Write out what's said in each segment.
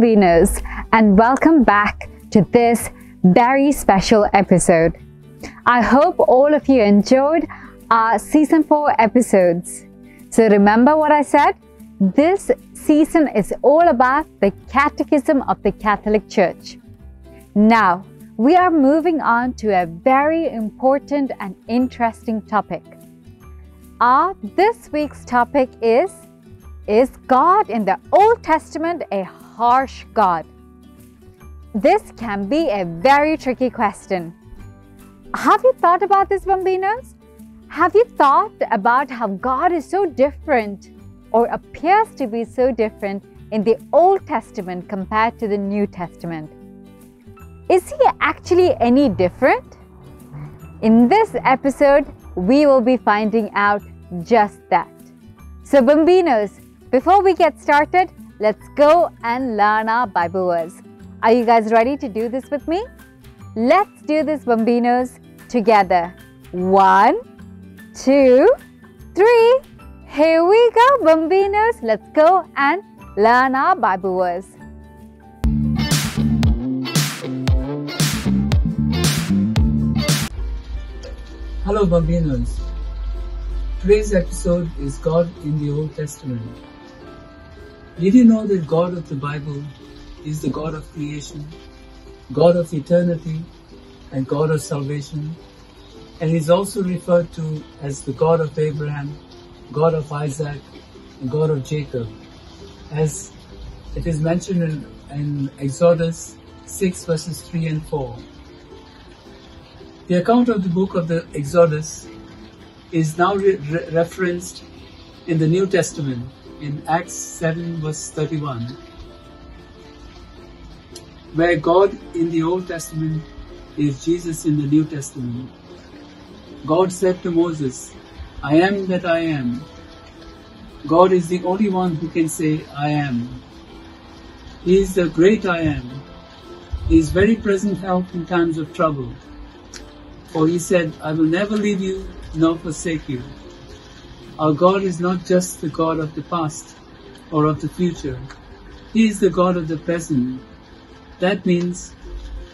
Bambinos, and welcome back to this very special episode. I hope all of you enjoyed our season 4 episodes. So, remember what I said? This season is all about the Catechism of the Catholic Church. Now, we are moving on to a very important and interesting topic. Our this week's topic is is God in the Old Testament a harsh God? This can be a very tricky question. Have you thought about this, Bambinos? Have you thought about how God is so different or appears to be so different in the Old Testament compared to the New Testament? Is he actually any different? In this episode, we will be finding out just that. So, Bambinos, before we get started, let's go and learn our Bible words. Are you guys ready to do this with me? Let's do this, Bambinos, together. One, two, three. Here we go, Bambinos. Let's go and learn our Bible words. Hello, Bambinos. Today's episode is God in the Old Testament. Did you know that God of the Bible is the God of creation, God of eternity, and God of salvation? And is also referred to as the God of Abraham, God of Isaac, and God of Jacob, as it is mentioned in, in Exodus 6 verses 3 and 4. The account of the book of the Exodus is now re- re- referenced in the New Testament in Acts 7 verse 31, where God in the Old Testament is Jesus in the New Testament. God said to Moses, I am that I am. God is the only one who can say, I am. He is the great I am. He is very present help in times of trouble. For he said, I will never leave you nor forsake you. Our God is not just the God of the past or of the future. He is the God of the present. That means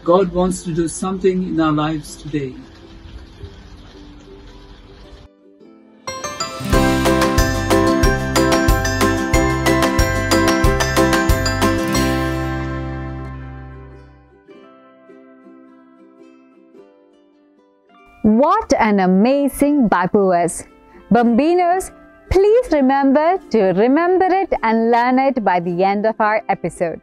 God wants to do something in our lives today. What an amazing Bible verse! Bambinos, please remember to remember it and learn it by the end of our episode.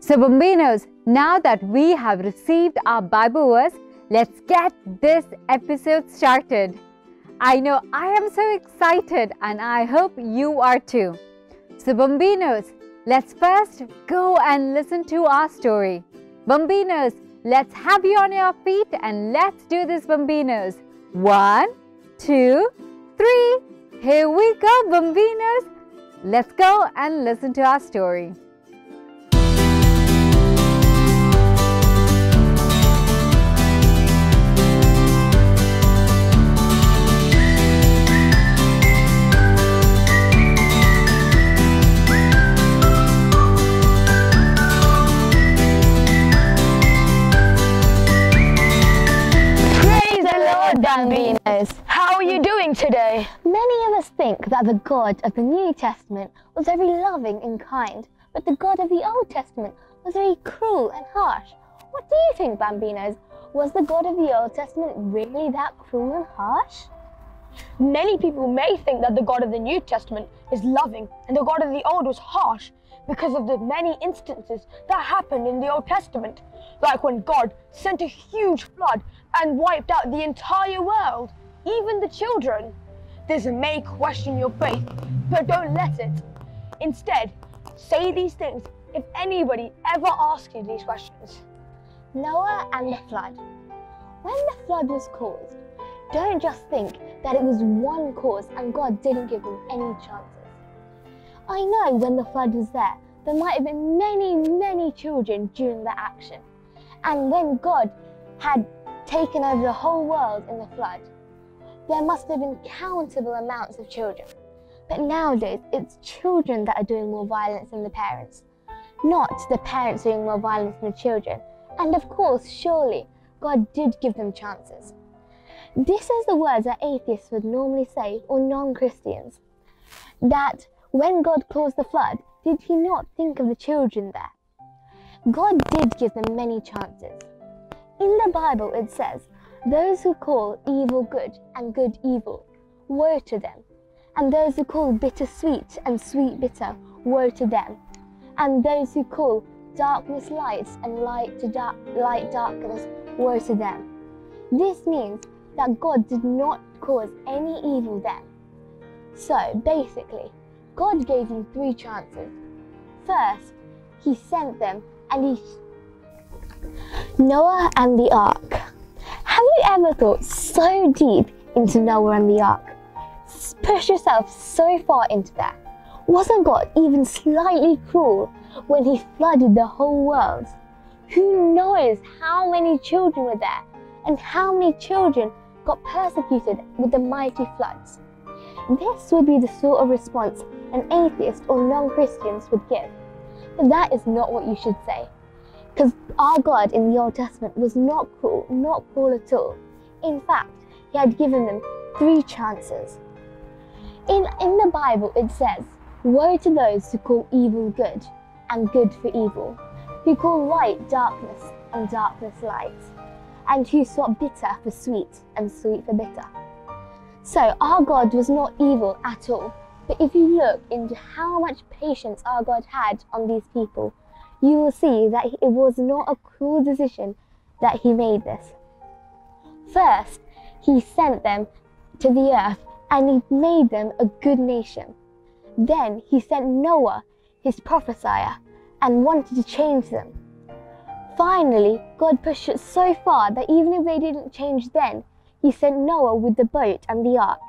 So, Bambinos, now that we have received our Bible verse, let's get this episode started. I know I am so excited and I hope you are too. So, Bambinos, let's first go and listen to our story. Bambinos, let's have you on your feet and let's do this, Bambinos. One, two, three. Here we go, Bambinos. Let's go and listen to our story. Praise the Lord. How are you doing today? Many of us think that the God of the New Testament was very loving and kind, but the God of the Old Testament was very cruel and harsh. What do you think, Bambinos? Was the God of the Old Testament really that cruel and harsh? Many people may think that the God of the New Testament is loving and the God of the Old was harsh because of the many instances that happened in the Old Testament, like when God sent a huge flood and wiped out the entire world, even the children. This may question your faith, but don't let it. Instead, say these things if anybody ever asks you these questions. Noah and the flood. When the flood was caused, don't just think that it was one cause and God didn't give them any chances. I know when the flood was there, there might have been many, many children during the action. And when God had taken over the whole world in the flood, there must have been countable amounts of children. But nowadays, it's children that are doing more violence than the parents, not the parents doing more violence than the children. And of course, surely, God did give them chances. This is the words that atheists would normally say, or non Christians. That when God caused the flood, did he not think of the children there? God did give them many chances. In the Bible, it says, Those who call evil good and good evil, woe to them. And those who call bitter sweet and sweet bitter, woe to them. And those who call darkness light and light to dark, light darkness, woe to them. This means that God did not cause any evil then. So basically, God gave them three chances. First, He sent them and He. Noah and the Ark. Have you ever thought so deep into Noah and the Ark? Push yourself so far into that. Wasn't God even slightly cruel when He flooded the whole world? Who knows how many children were there and how many children got persecuted with the mighty floods? This would be the sort of response an atheist or non Christians would give. But that is not what you should say. Because our God in the Old Testament was not cruel, not cruel at all. In fact, He had given them three chances. In, in the Bible, it says, Woe to those who call evil good and good for evil, who call light darkness and darkness light, and who swap bitter for sweet and sweet for bitter. So, our God was not evil at all. But if you look into how much patience our God had on these people, you will see that it was not a cruel decision that He made this. First, He sent them to the earth and He made them a good nation. Then He sent Noah, His prophesier, and wanted to change them. Finally, God pushed it so far that even if they didn't change then, He sent Noah with the boat and the ark.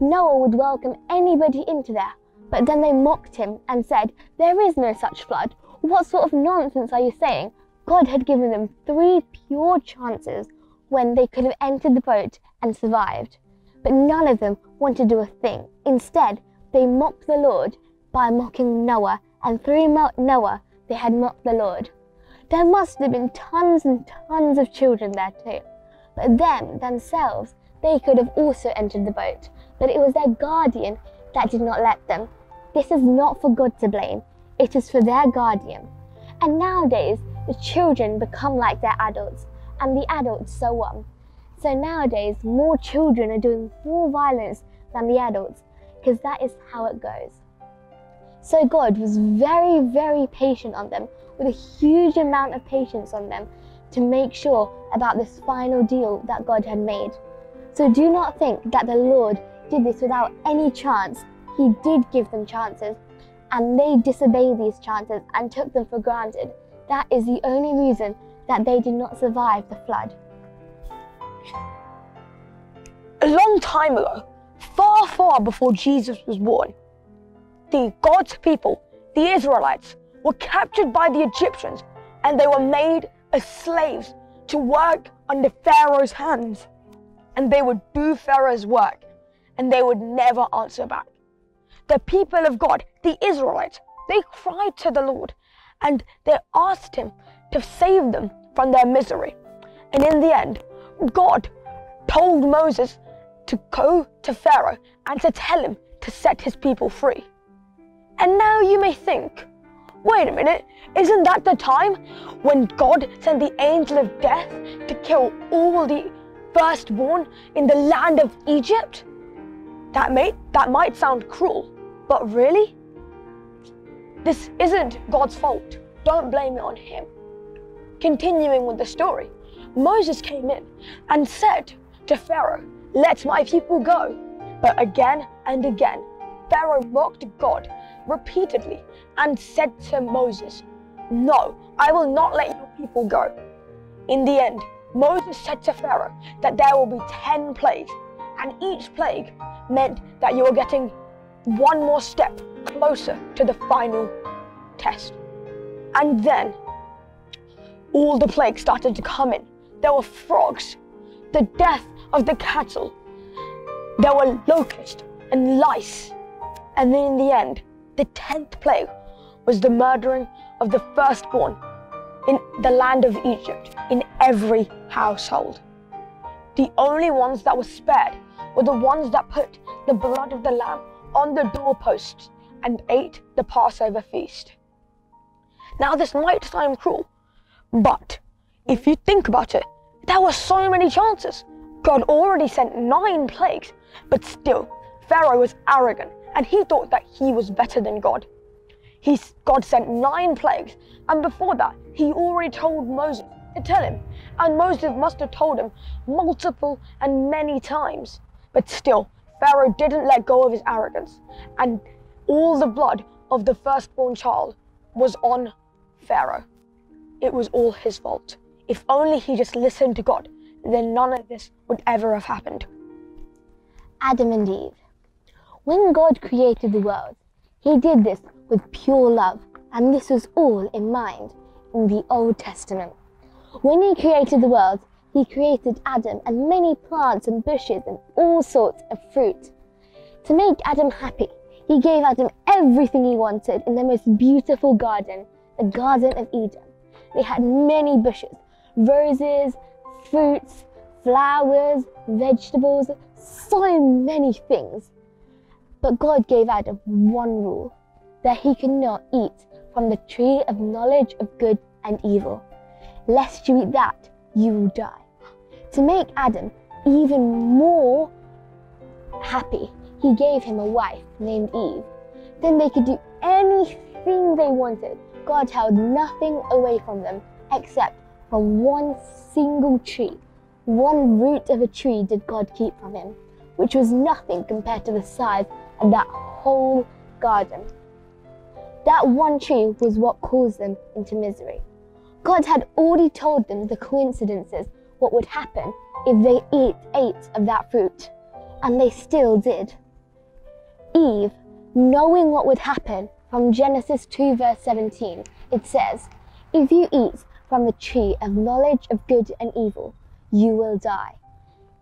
Noah would welcome anybody into there, but then they mocked him and said, There is no such flood. What sort of nonsense are you saying? God had given them three pure chances when they could have entered the boat and survived. But none of them wanted to do a thing. Instead, they mocked the Lord by mocking Noah, and through Noah, they had mocked the Lord. There must have been tons and tons of children there too. But them, themselves, they could have also entered the boat, but it was their guardian that did not let them. This is not for God to blame, it is for their guardian. And nowadays, the children become like their adults, and the adults so on. So nowadays, more children are doing more violence than the adults, because that is how it goes. So God was very, very patient on them, with a huge amount of patience on them, to make sure about this final deal that God had made. So do not think that the Lord did this without any chance. He did give them chances, and they disobeyed these chances and took them for granted. That is the only reason that they did not survive the flood. A long time ago, far, far before Jesus was born, the God's people, the Israelites, were captured by the Egyptians and they were made as slaves to work under Pharaoh's hands. And they would do Pharaoh's work and they would never answer back. The people of God, the Israelites, they cried to the Lord and they asked Him to save them from their misery. And in the end, God told Moses to go to Pharaoh and to tell him to set his people free. And now you may think, wait a minute, isn't that the time when God sent the angel of death to kill all the firstborn in the land of Egypt? That may that might sound cruel, but really, this isn't God's fault. Don't blame it on him. Continuing with the story, Moses came in and said to Pharaoh, Let my people go. But again and again, Pharaoh mocked God repeatedly and said to Moses, No, I will not let your people go. In the end, Moses said to Pharaoh that there will be 10 plagues, and each plague meant that you were getting one more step closer to the final test. And then all the plagues started to come in. There were frogs, the death of the cattle, there were locusts and lice. And then in the end, the tenth plague was the murdering of the firstborn in the land of Egypt in every household. The only ones that were spared were the ones that put the blood of the lamb on the doorposts and ate the Passover feast. Now, this might sound cruel, but if you think about it, there were so many chances. God already sent nine plagues, but still, Pharaoh was arrogant and he thought that he was better than God. He, God sent nine plagues, and before that, he already told Moses to tell him. And Moses must have told him multiple and many times. But still, Pharaoh didn't let go of his arrogance, and all the blood of the firstborn child was on Pharaoh. It was all his fault. If only he just listened to God, then none of this would ever have happened. Adam and Eve. When God created the world, he did this with pure love, and this was all in mind in the Old Testament. When he created the world, he created Adam and many plants and bushes and all sorts of fruit. To make Adam happy, he gave Adam everything he wanted in the most beautiful garden, the Garden of Eden. They had many bushes, roses, fruits, flowers, vegetables, so many things. But God gave Adam one rule that he could not eat from the tree of knowledge of good and evil. Lest you eat that, you will die. To make Adam even more happy, he gave him a wife named Eve. Then they could do anything they wanted. God held nothing away from them except from one single tree. One root of a tree did God keep from him, which was nothing compared to the size of that whole garden. That one tree was what caused them into misery. God had already told them the coincidences, what would happen if they ate, ate of that fruit, and they still did. Eve, knowing what would happen, from Genesis 2, verse 17, it says, If you eat from the tree of knowledge of good and evil, you will die.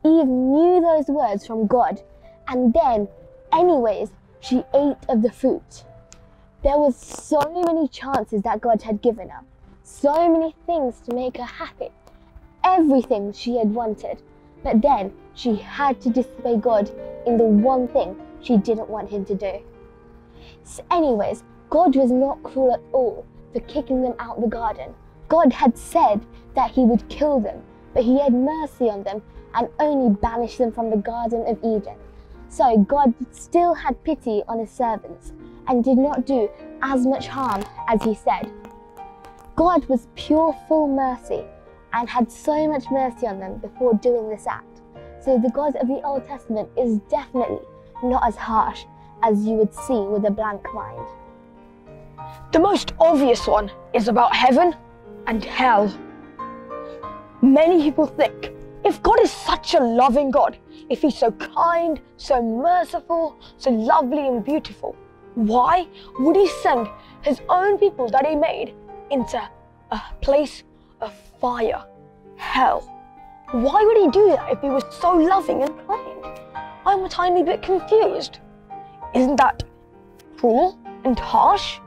Eve knew those words from God, and then, anyways, she ate of the fruit. There was so many chances that God had given her, so many things to make her happy, everything she had wanted. But then she had to disobey God in the one thing she didn't want him to do. So anyways, God was not cruel at all for kicking them out of the garden. God had said that he would kill them, but he had mercy on them and only banished them from the Garden of Eden. So God still had pity on his servants and did not do as much harm as he said. God was pure full mercy and had so much mercy on them before doing this act. So the God of the Old Testament is definitely not as harsh as you would see with a blank mind. The most obvious one is about heaven and hell. Many people think if God is such a loving God, if He's so kind, so merciful, so lovely and beautiful, why would He send His own people that He made into a place of fire, hell? Why would He do that if He was so loving and kind? I'm a tiny bit confused. Isn't that cruel and harsh?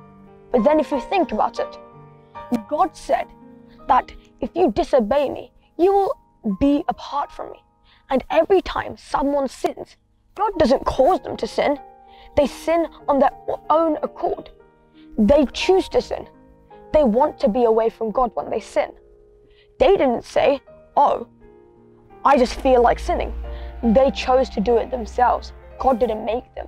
But then if you think about it, God said that if you disobey me, you will be apart from me. And every time someone sins, God doesn't cause them to sin. They sin on their own accord. They choose to sin. They want to be away from God when they sin. They didn't say, oh, I just feel like sinning. They chose to do it themselves. God didn't make them.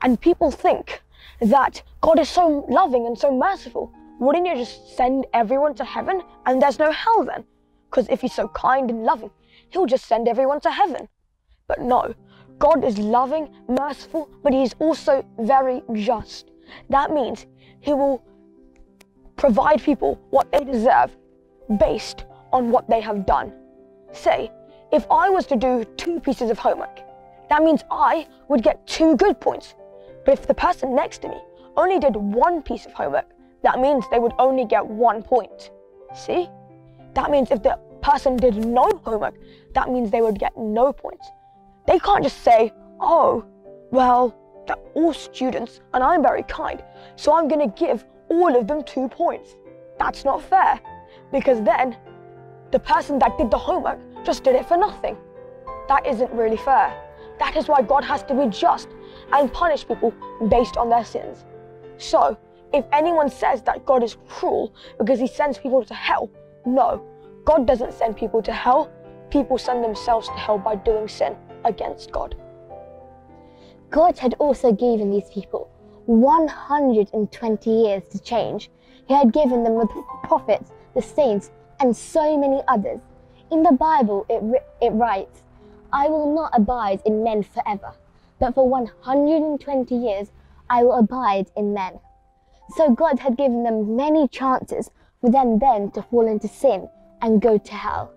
And people think that God is so loving and so merciful. Wouldn't you just send everyone to heaven and there's no hell then? Because if he's so kind and loving, he'll just send everyone to heaven. But no, God is loving, merciful, but he is also very just. That means he will provide people what they deserve based on what they have done. Say, if I was to do two pieces of homework, that means I would get two good points. But if the person next to me only did one piece of homework, that means they would only get one point. See? That means if the person did no homework, that means they would get no points. They can't just say, oh, well, they're all students and I'm very kind, so I'm going to give all of them two points. That's not fair because then the person that did the homework just did it for nothing. That isn't really fair. That is why God has to be just and punish people based on their sins. So, if anyone says that God is cruel because he sends people to hell, no, God doesn't send people to hell. People send themselves to hell by doing sin against God. God had also given these people 120 years to change. He had given them the prophets, the saints, and so many others. In the Bible, it, it writes, I will not abide in men forever, but for 120 years I will abide in men. So God had given them many chances for them then to fall into sin and go to hell.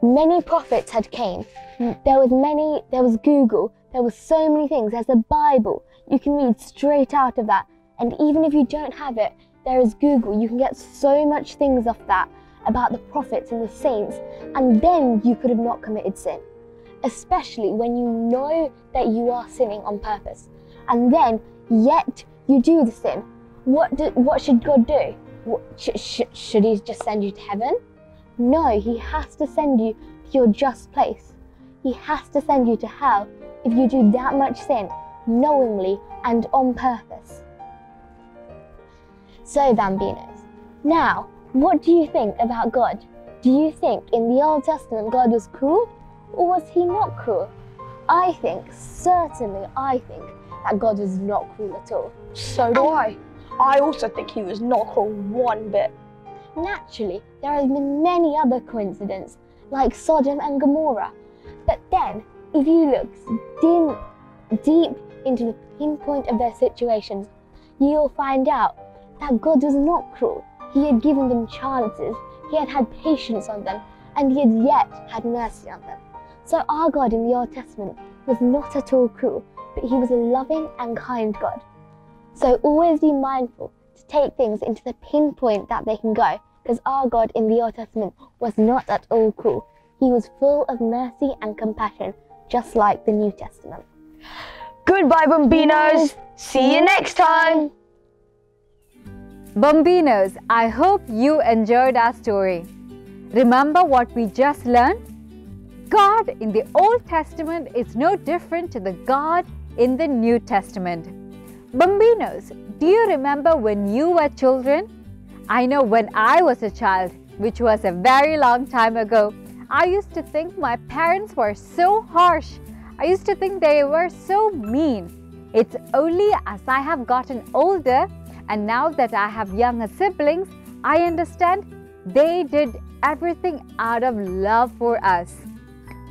Many prophets had came. Hmm. There was many, there was Google, there was so many things. There's the Bible. You can read straight out of that. And even if you don't have it, there is Google. You can get so much things off that about the prophets and the saints, and then you could have not committed sin. Especially when you know that you are sinning on purpose. And then, yet, you do the sin. What, do, what should God do? What, sh- sh- should He just send you to heaven? No, He has to send you to your just place. He has to send you to hell if you do that much sin, knowingly and on purpose. So, Bambinos, now what do you think about God? Do you think in the Old Testament God was cruel or was he not cruel? I think, certainly, I think that God was not cruel at all. So do I. I also think he was not cruel one bit. Naturally, there have been many other coincidences, like Sodom and Gomorrah. But then, if you look dim, deep into the pinpoint of their situations, you'll find out that God was not cruel. He had given them chances, He had had patience on them, and He had yet had mercy on them. So our God in the Old Testament was not at all cruel, but He was a loving and kind God. So always be mindful to take things into the pinpoint that they can go, because our God in the Old Testament was not at all cruel. He was full of mercy and compassion, just like the New Testament. Goodbye, Bambinos. See you next time. Bambinos, I hope you enjoyed our story. Remember what we just learned? God in the Old Testament is no different to the God in the New Testament. Bambinos, do you remember when you were children? I know when I was a child, which was a very long time ago, I used to think my parents were so harsh. I used to think they were so mean. It's only as I have gotten older and now that I have younger siblings, I understand they did everything out of love for us.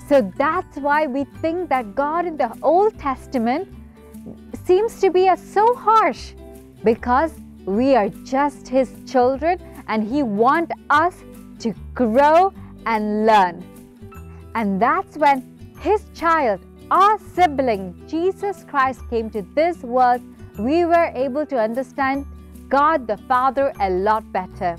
So that's why we think that God in the Old Testament seems to be so harsh because we are just His children and He wants us to grow and learn. And that's when His child, our sibling, Jesus Christ, came to this world we were able to understand God the Father a lot better.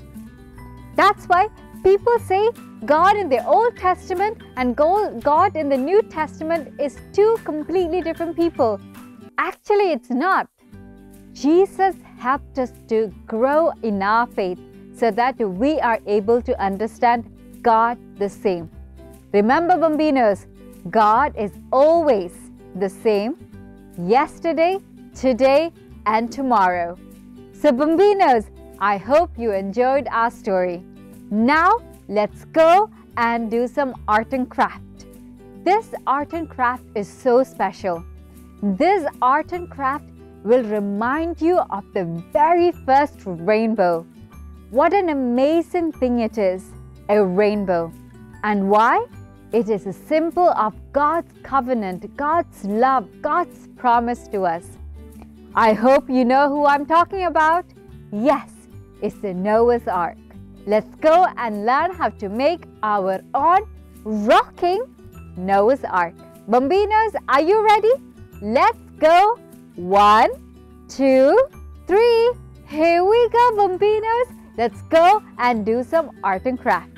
That's why people say God in the Old Testament and God in the New Testament is two completely different people. Actually, it's not. Jesus helped us to grow in our faith so that we are able to understand God the same. Remember, Bambinos, God is always the same yesterday, today, and tomorrow. So, Bambinos, I hope you enjoyed our story. Now, let's go and do some art and craft. This art and craft is so special. this art and craft will remind you of the very first rainbow. What an amazing thing it is, a rainbow. And why? It is a symbol of God's covenant, God's love, God's promise to us. I hope you know who I'm talking about. Yes, it's the Noah's Ark. Let's go and learn how to make our own rocking Noah's Ark. Bambinos, are you ready? Let's go. One, two, three. Here we go, Bambinos. Let's go and do some art and craft.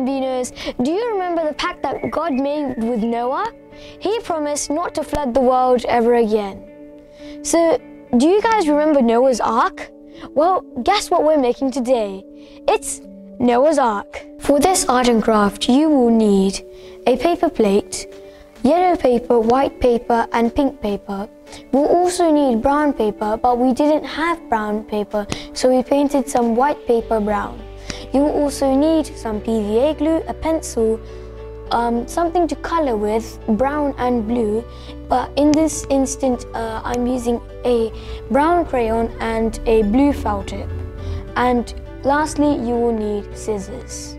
Bambinos. Do you remember the pact that God made with Noah? He promised not to flood the world ever again. So, do you guys remember Noah's Ark? Well, guess what we're making today? It's Noah's Ark. For this art and craft, you will need a paper plate, yellow paper, white paper, and pink paper. We'll also need brown paper, but we didn't have brown paper, so we painted some white paper brown. You will also need some PVA glue, a pencil, um, something to color with, brown and blue. But in this instant, uh, I'm using a brown crayon and a blue felt tip. And lastly, you will need scissors.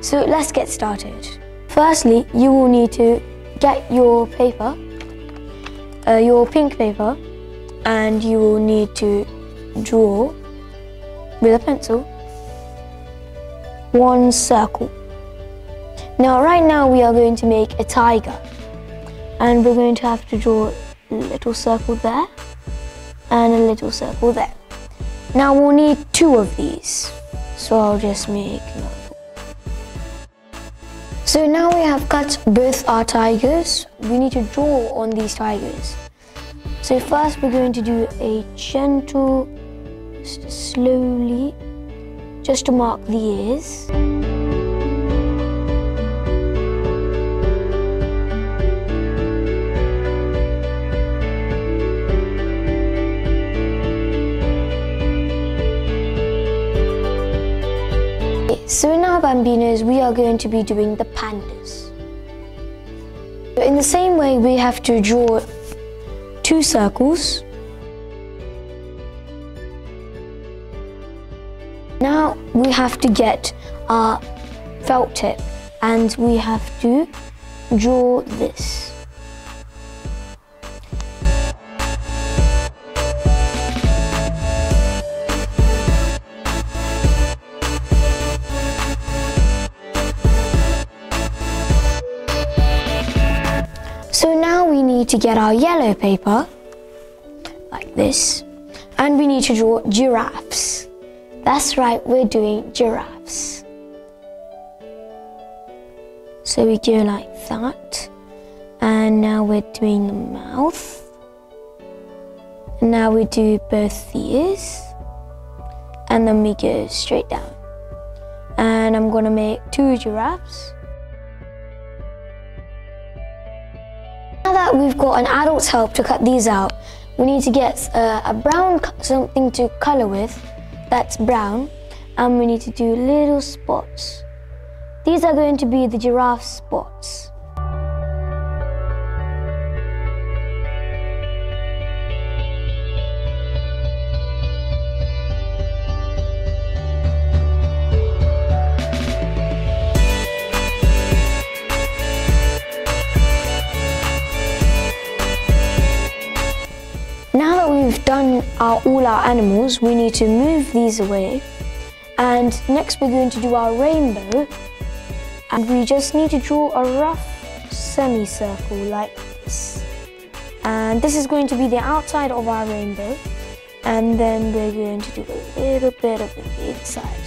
So let's get started. Firstly, you will need to get your paper, uh, your pink paper, and you will need to draw with a pencil one circle. Now, right now, we are going to make a tiger, and we're going to have to draw a little circle there and a little circle there. Now, we'll need two of these, so I'll just make another. So now we have cut both our tigers. We need to draw on these tigers. So first we're going to do a gentle, slowly, just to mark the ears. So in our bambinos, we are going to be doing the pandas. In the same way, we have to draw two circles. Now we have to get our felt tip and we have to draw this. So now we need to get our yellow paper, like this, and we need to draw giraffes. That's right, we're doing giraffes. So we go like that, and now we're doing the mouth. And now we do both the ears, and then we go straight down. And I'm gonna make two giraffes. Now that we've got an adult's help to cut these out, we need to get a brown something to color with that's brown, and we need to do little spots. These are going to be the giraffe spots. Our, all our animals, we need to move these away. And next we're going to do our rainbow. And we just need to draw a rough semicircle like this. And this is going to be the outside of our rainbow. And then we're going to do a little bit of the inside.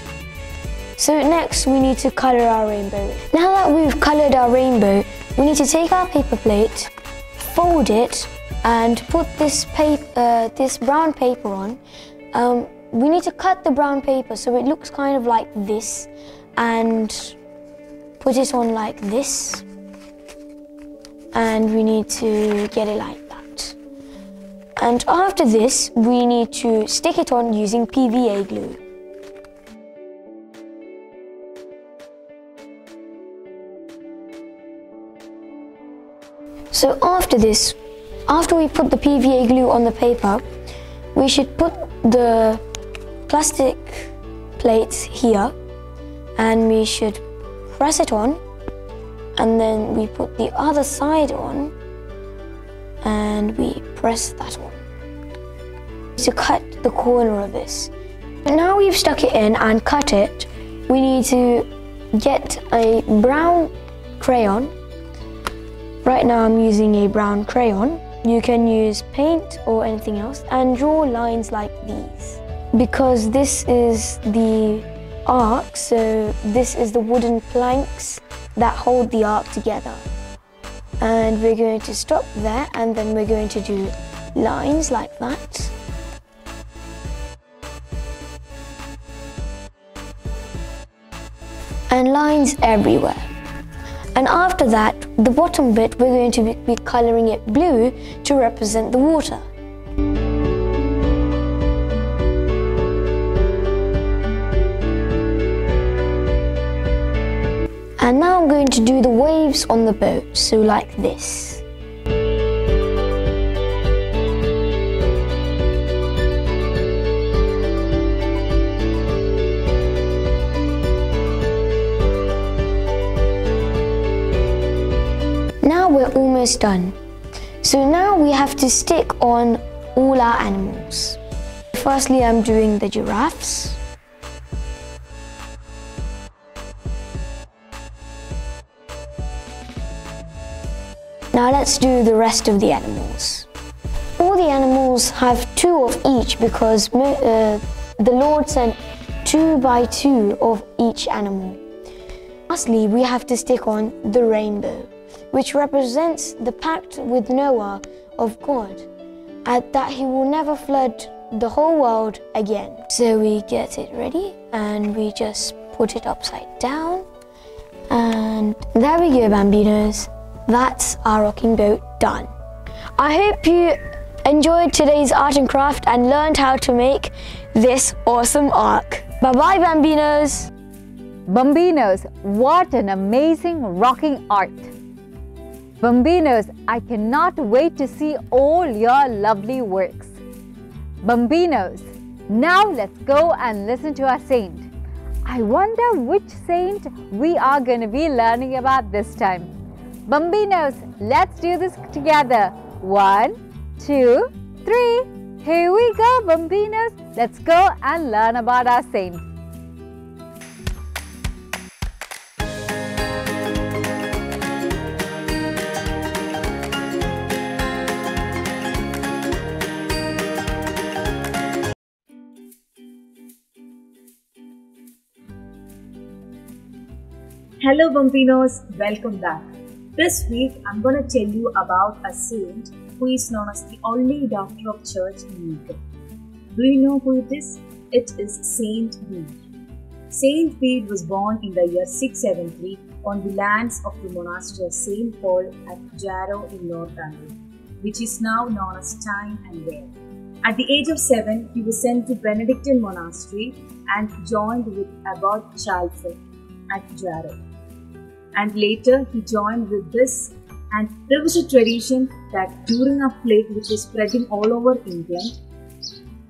So next we need to color our rainbow. Now that we've colored our rainbow, we need to take our paper plate, fold it, and put this paper, uh, this brown paper on. Um, we need to cut the brown paper so it looks kind of like this, and put it on like this. And we need to get it like that. And after this, we need to stick it on using PVA glue. So after this, after we put the PVA glue on the paper, we should put the plastic plates here and we should press it on and then we put the other side on and we press that on to cut the corner of this. Now we've stuck it in and cut it, we need to get a brown crayon. Right now I'm using a brown crayon. You can use paint or anything else and draw lines like these. Because this is the ark, so this is the wooden planks that hold the ark together. And we're going to stop there and then we're going to do lines like that. And lines everywhere. And after that, the bottom bit, we're going to be, colouring it blue to represent the water. And now I'm going to do the waves on the boat, so like this. Done. So now we have to stick on all our animals. Firstly, I'm doing the giraffes. Now let's do the rest of the animals. All the animals have two of each because uh, the Lord sent two by two of each animal. Lastly, we have to stick on the rainbow, which represents the pact with Noah of God, and that he will never flood the whole world again. So we get it ready and we just put it upside down. And there we go, Bambinos. That's our rocking boat done. I hope you enjoyed today's art and craft and learned how to make this awesome ark. Bye bye, Bambinos. Bambinos, what an amazing rocking art! Bambinos, I cannot wait to see all your lovely works. Bambinos, now let's go and listen to our saint. I wonder which saint we are going to be learning about this time. Bambinos, let's do this together. One, two, three. Here we go, Bambinos. Let's go and learn about our saint. Hello Bambinos, welcome back. This week I'm going to tell you about a saint who is known as the only doctor of church in UK. Do you know who it is? It is Saint Bede. Saint Bede was born in the year 673 on the lands of the monastery of Saint Paul at Jarrow in Northumbria, which is now known as Tyne and Wear. At the age of seven, he was sent to Benedictine monastery and joined with Abbot Ceolfrith at Jarrow and later he joined with this. And there was a tradition that during a plague which was spreading all over England,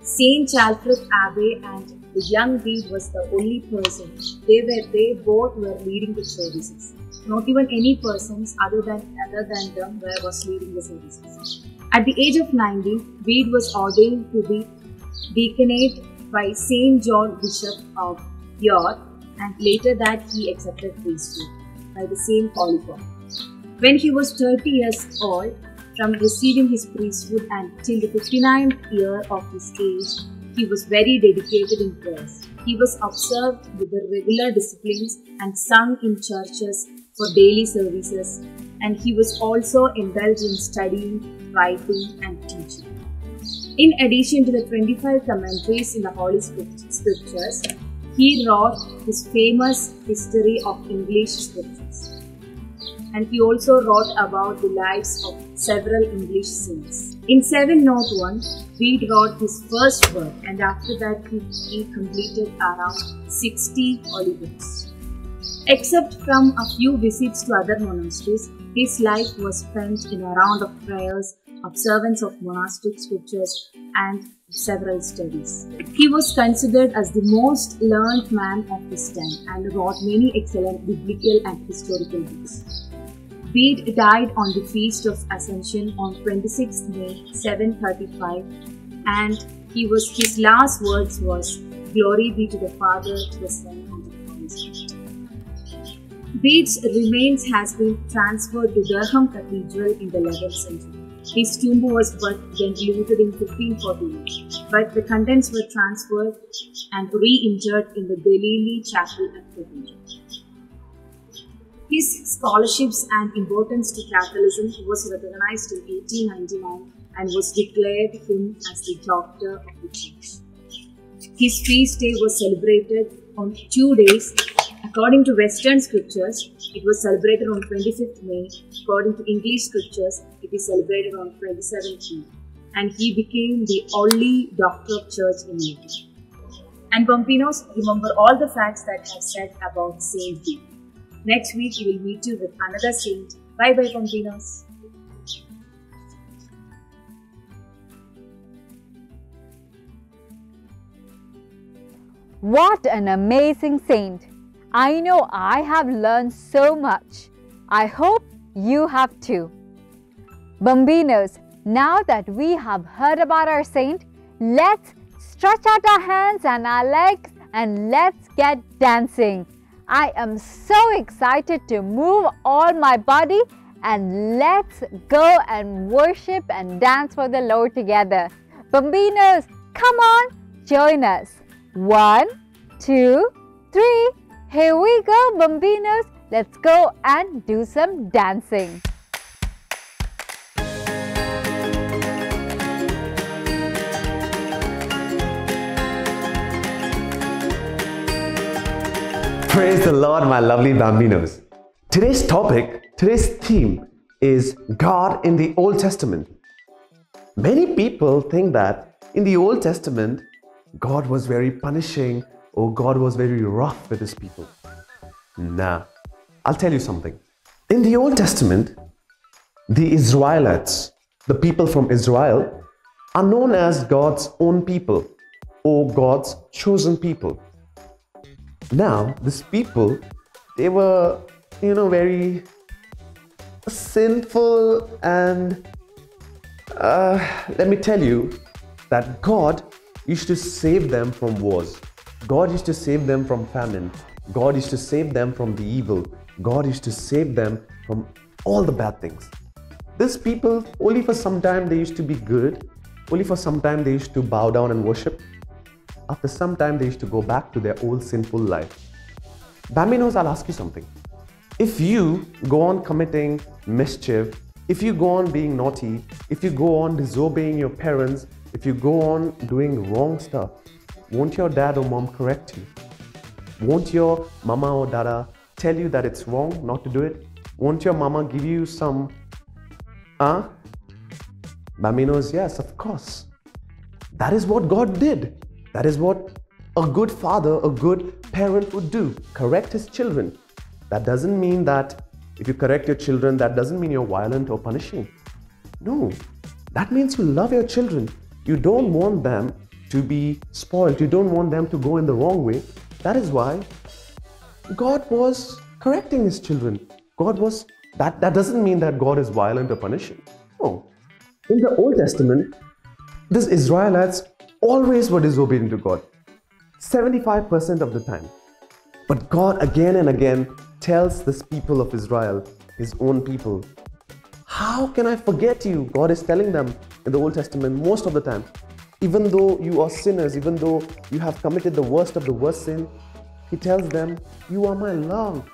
Saint Ceolfrith Abbey and the young Bede was the only person. They were they both were leading the services. Not even any persons other than other than them were was leading the services. At the age of 19, Bede was ordained to be deaconate by Saint John Bishop of York, and later that he accepted priesthood by the same Polycarp. When he was 30 years old, from receiving his priesthood and till the 59th year of his age, he was very dedicated in prayers. He was observed with the regular disciplines and sung in churches for daily services, and he was also indulged in studying, writing, and teaching. In addition to the 25 commentaries in the Holy Scriptures, he wrote his famous History of English. And he also wrote about the lives of several English saints. In 701, Bede wrote his first work, and after that, he, he completed around 60 holy books. Except from a few visits to other monasteries, his life was spent in a round of prayers, observance of monastic scriptures, and several studies. He was considered as the most learned man of his time and wrote many excellent biblical and historical books. Bede died on the feast of Ascension on 26th May 735 and he was his last words was glory be to the Father to the Son and the Holy Spirit. Bede's remains has been transferred to Durham Cathedral in the 11th century. His tomb was then looted in 1548, but the contents were transferred and re-interred in the Galilee Chapel at Cathedral. His scholarships and importance to Catholicism was recognized in 1899 and was declared him as the Doctor of the Church. His feast day was celebrated on two days. According to Western scriptures, it was celebrated on 25th May. According to English scriptures, it is celebrated on 27th May. And he became the only doctor of church in India. And Bambinos, remember all the facts that I have said about Saint Bede. Next week, we will meet you with another saint. Bye bye, Bambinos. What an amazing saint! I know I have learned so much. I hope you have too. Bambinos, now that we have heard about our saint, let's stretch out our hands and our legs and let's get dancing. I am so excited to move all my body and let's go and worship and dance for the Lord together. Bambinos, come on, join us. One, two, three. Here we go, Bambinos. Let's go and do some dancing. Praise the Lord, my lovely Bambinos. Today's topic, today's theme is God in the Old Testament. Many people think that in the Old Testament, God was very punishing or God was very rough with his people. Nah, I'll tell you something. In the Old Testament, the Israelites, the people from Israel, are known as God's own people or God's chosen people. Now, these people, they were, you know, very sinful and uh, let me tell you that God used to save them from wars. God used to save them from famine. God used to save them from the evil. God used to save them from all the bad things. These people, only for some time they used to be good. Only for some time they used to bow down and worship after some time they used to go back to their old sinful life. Bambinos, I'll ask you something. If you go on committing mischief, if you go on being naughty, if you go on disobeying your parents, if you go on doing wrong stuff, won't your dad or mom correct you? Won't your mama or dada tell you that it's wrong not to do it? Won't your mama give you some, huh? Bambinos, yes, of course. That is what God did. That is what a good father, a good parent would do correct his children. That doesn't mean that if you correct your children, that doesn't mean you're violent or punishing. No, that means you love your children. You don't want them to be spoiled, you don't want them to go in the wrong way. That is why God was correcting his children. God was that that doesn't mean that God is violent or punishing. No. In the Old Testament, these Israelites always were disobedient to God. 75% of the time. But God again and again tells this people of Israel, his own people, How can I forget you? God is telling them in the Old Testament most of the time. Even though you are sinners, even though you have committed the worst of the worst sin, He tells them, You are my love.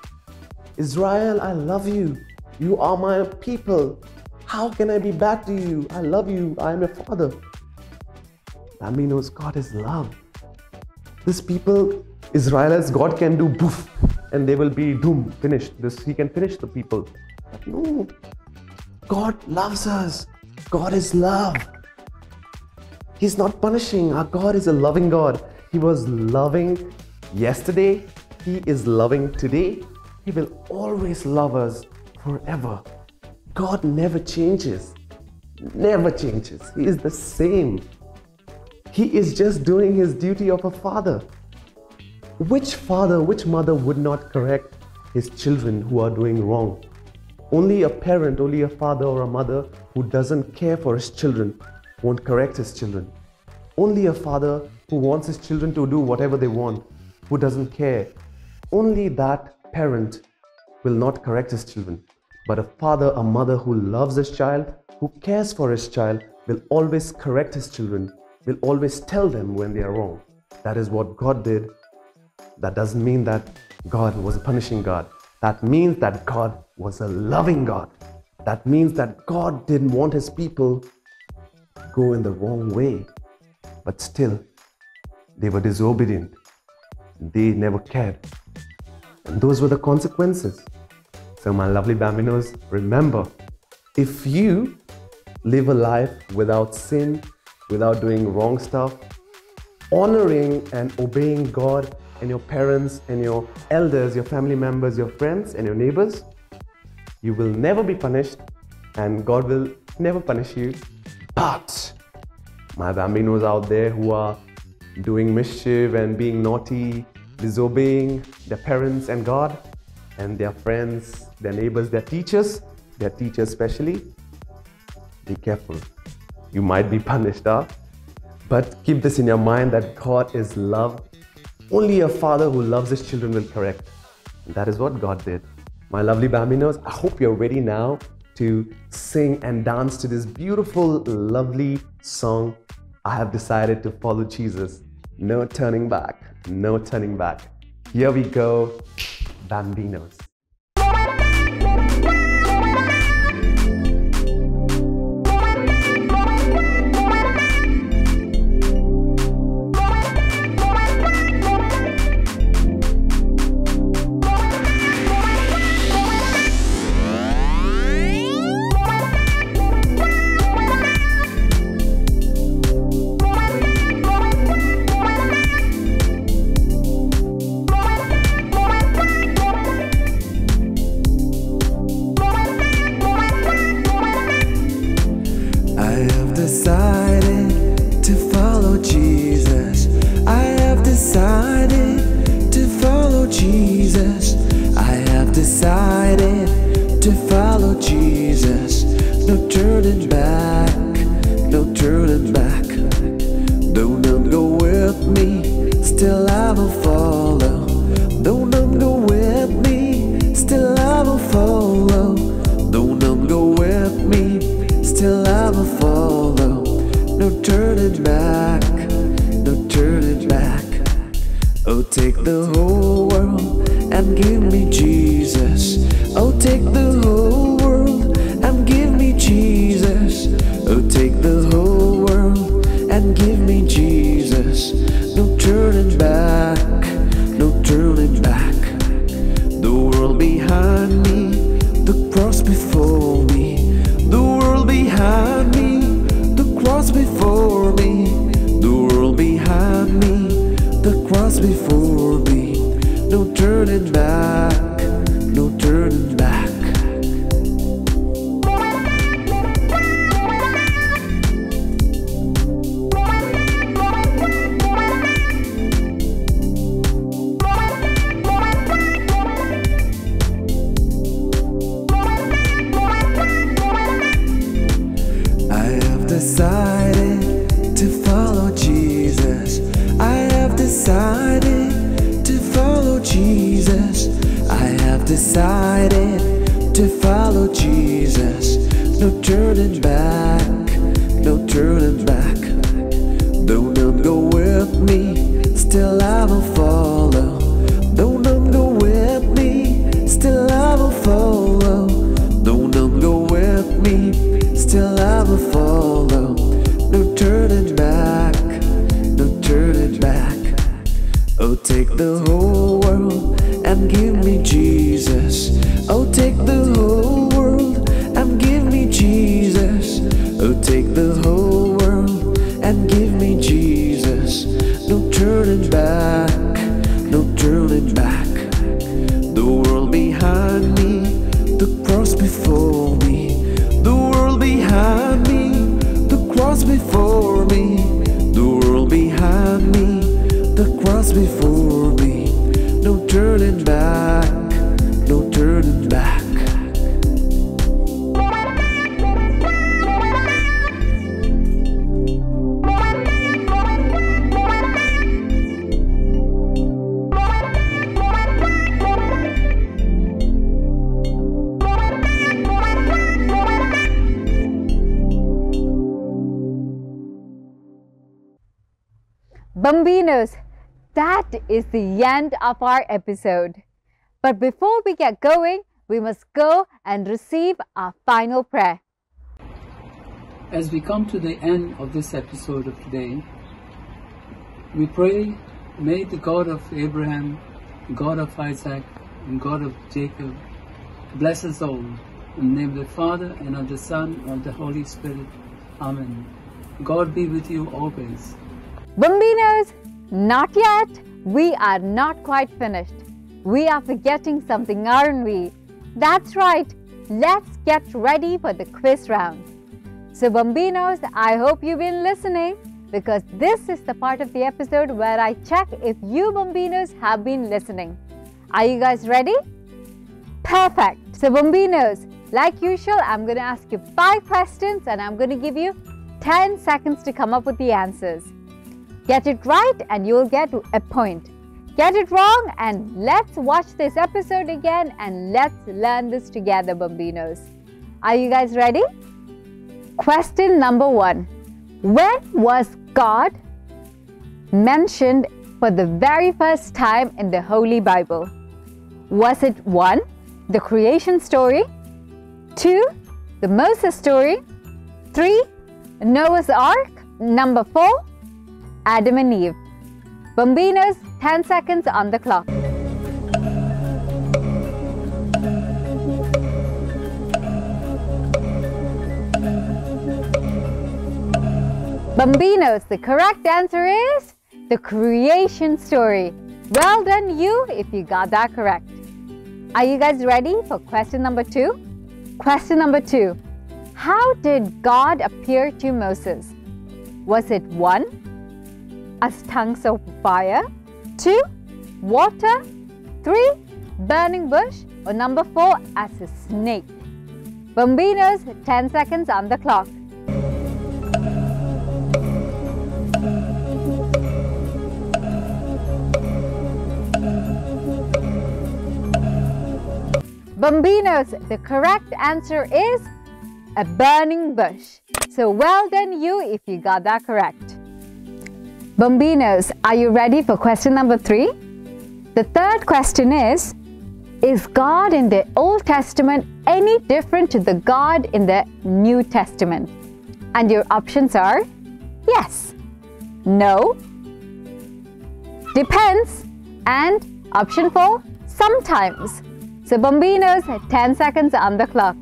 Israel, I love you. You are my people. How can I be bad to you? I love you. I am your father. That means God is love. This people, Israelites, God can do poof and they will be doomed, finished. This He can finish the people. But no, God loves us. God is love. He's not punishing. Our God is a loving God. He was loving yesterday. He is loving today. He will always love us forever. God never changes. Never changes. He is the same. He is just doing his duty of a father. Which father, which mother would not correct his children who are doing wrong? Only a parent, only a father or a mother who doesn't care for his children won't correct his children. Only a father who wants his children to do whatever they want, who doesn't care. Only that parent will not correct his children. But a father, a mother who loves his child, who cares for his child, will always correct his children, will always tell them when they are wrong. That is what God did. That doesn't mean that God was a punishing God. That means that God was a loving God. That means that God didn't want his people go in the wrong way. But still, they were disobedient. They never cared. And those were the consequences. So, my lovely Bambinos, remember if you live a life without sin, without doing wrong stuff, honoring and obeying God and your parents and your elders, your family members, your friends, and your neighbors, you will never be punished and God will never punish you. But my bambinos out there who are doing mischief and being naughty, disobeying their parents and God, and their friends, their neighbors, their teachers, their teachers especially, be careful. You might be punished, huh? But keep this in your mind that God is love. Only a father who loves his children will correct. And that is what God did. My lovely Bambinos, I hope you're ready now to sing and dance to this beautiful, lovely song. I have decided to follow Jesus. No turning back. No turning back. Here we go, Bambinos. Still I will end of our episode. But before we get going, we must go and receive our final prayer. As we come to the end of this episode of today, we pray, may the God of Abraham, God of Isaac, and God of Jacob bless us all. In the name of the Father, and of the Son, and of the Holy Spirit. Amen. God be with you always. Bambinos, not yet. We are not quite finished. We are forgetting something, aren't we? That's right. Let's get ready for the quiz round. So, Bambinos, I hope you've been listening because this is the part of the episode where I check if you Bambinos have been listening. Are you guys ready? Perfect. So, Bambinos, like usual, I'm going to ask you five questions and I'm going to give you 10 seconds to come up with the answers. Get it right and you'll get a point. Get it wrong and let's watch this episode again and let's learn this together, Bambinos. Are you guys ready? Question number one When was God mentioned for the very first time in the Holy Bible? Was it one, the creation story? Two, the Moses story? Three, Noah's Ark? Number four, Adam and Eve. Bambinos, 10 seconds on the clock. Bambinos, the correct answer is the creation story. Well done you if you got that correct. Are you guys ready for question number two? Question number two. How did God appear to Moses? Was it one, as tongues of fire, two, water, three, burning bush, or number four, as a snake? Bambinos, 10 seconds on the clock. Bambinos, the correct answer is a burning bush. So well done you if you got that correct. Bambinos, are you ready for question number three? The third question is Is God in the Old Testament any different to the God in the New Testament? And your options are yes, no, depends, and option four, sometimes. So, Bambinos, 10 seconds on the clock.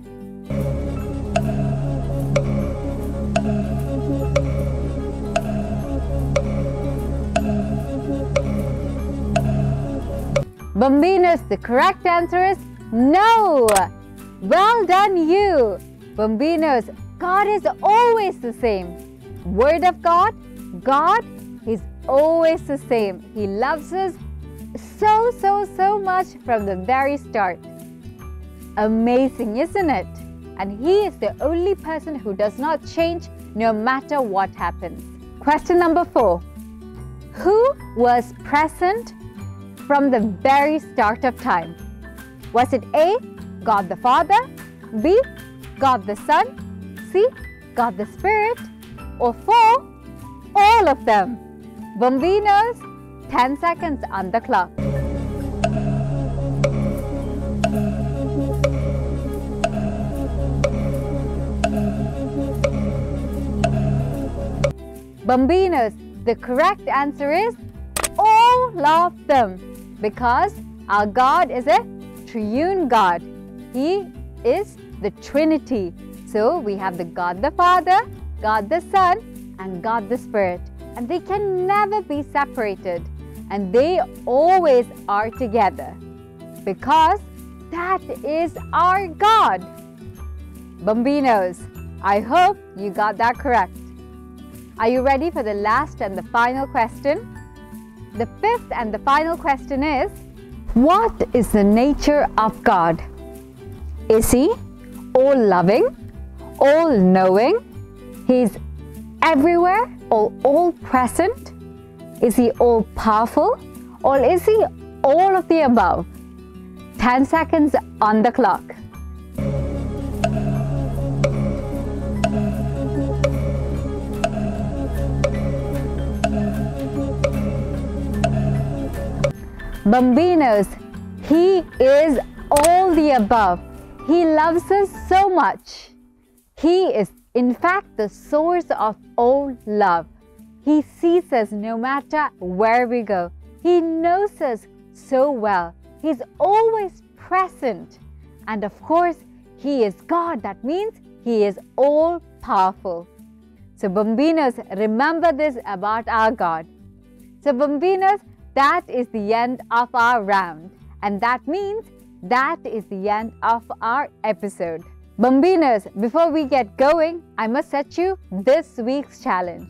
Bambinos, the correct answer is no. Well done, you. Bambinos, God is always the same. Word of God, God is always the same. He loves us so, so, so much from the very start. Amazing, isn't it? And He is the only person who does not change no matter what happens. Question number four Who was present from the very start of time? Was it A, God the Father, B, God the Son, C, God the Spirit, or 4, all of them? Bambinos, 10 seconds on the clock. Bambinos, the correct answer is all of them because our God is a triune God. He is the Trinity. So we have the God the Father, God the Son, and God the Spirit. And they can never be separated. And they always are together because that is our God. Bambinos, I hope you got that correct. Are you ready for the last and the final question? The fifth and the final question is What is the nature of God? Is He all loving, all knowing? He's everywhere or all present? Is He all powerful or is He all of the above? 10 seconds on the clock. Bambinos, He is all the above. He loves us so much. He is, in fact, the source of all love. He sees us no matter where we go. He knows us so well. He's always present. And of course, He is God. That means He is all powerful. So, Bambinos, remember this about our God. So, Bambinos, that is the end of our round. And that means that is the end of our episode. Bambinos, before we get going, I must set you this week's challenge.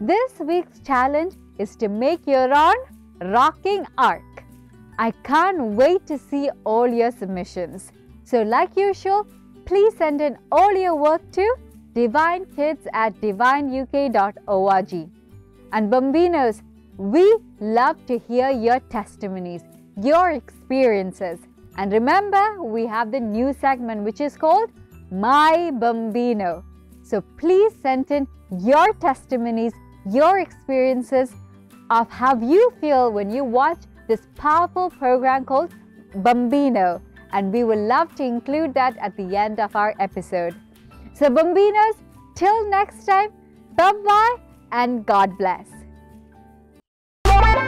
This week's challenge is to make your own rocking ark. I can't wait to see all your submissions. So, like usual, please send in all your work to divinekids at divineuk.org. And Bambinos, we love to hear your testimonies, your experiences. And remember, we have the new segment which is called My Bambino. So please send in your testimonies, your experiences of how you feel when you watch this powerful program called Bambino. And we will love to include that at the end of our episode. So, Bambinos, till next time, bye bye and God bless you.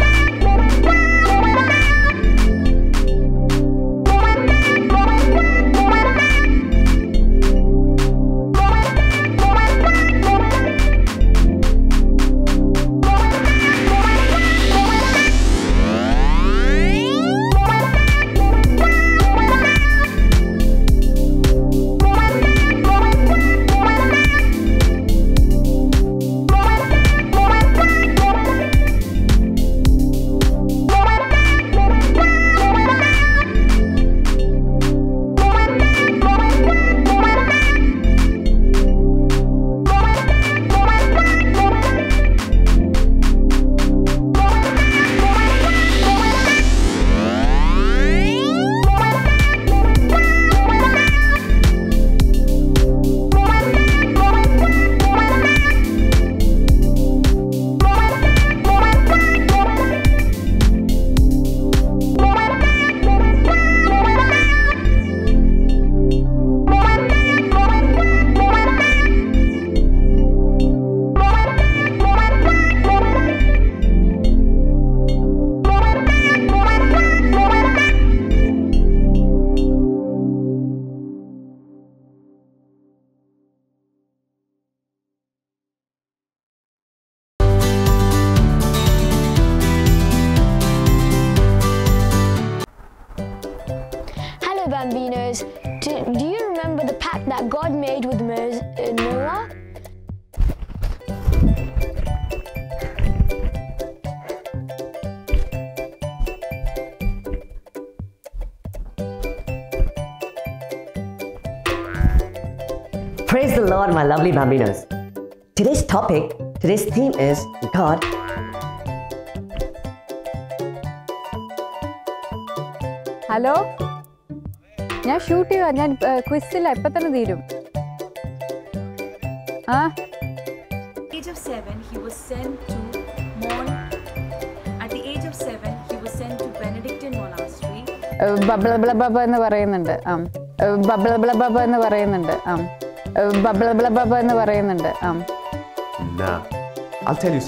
Praise the Lord, my lovely bambinos. Today's topic, today's theme is God. Hello ഞാൻ shoot ചെയ്യുക ഞാൻ ക്വിസില്ല ഇപ്പൊ തന്നെ തീരും ആ age of seven, he was sent to Mon. At the age of seven, he was sent to Benedictine monastery. ബബ്ല ബ്ല ബബ എന്ന് പറയുന്നുണ്ട് ആ ബബ്ല ബ്ല ബബ എന്ന് പറയുന്നുണ്ട് ആ ബബ്ല ബബ്ല എന്ന് പറയുന്നുണ്ട്. ആ. ഇല്ല ഐ ടെൽ യു